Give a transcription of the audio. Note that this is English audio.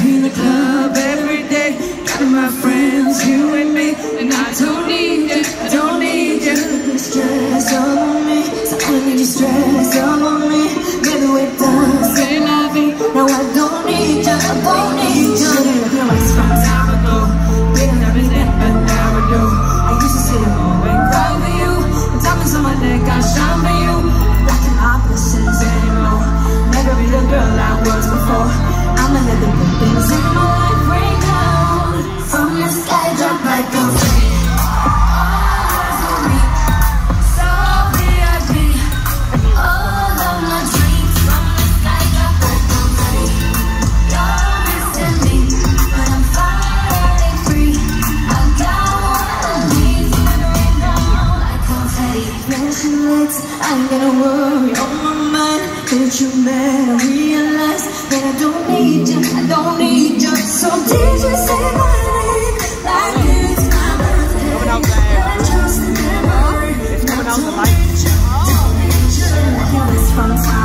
in the club every day. Got my friends, you and me, and I don't need you, I don't need you. Stress all on me, so I need you stress all on me. Maybe we're done, say la vie. No, I don't need you, I don't need you. It's from time ago, having that, but now I do. I used to sit home and cry for you. Diamonds on my neck, I shine for you. Blocking oppositions anymore. Never be the girl I was before. nights. I got a worry on my mind. Don't you better realize That I don't need you, I don't need you So did you say my name? Like it's my birthday? don't need you,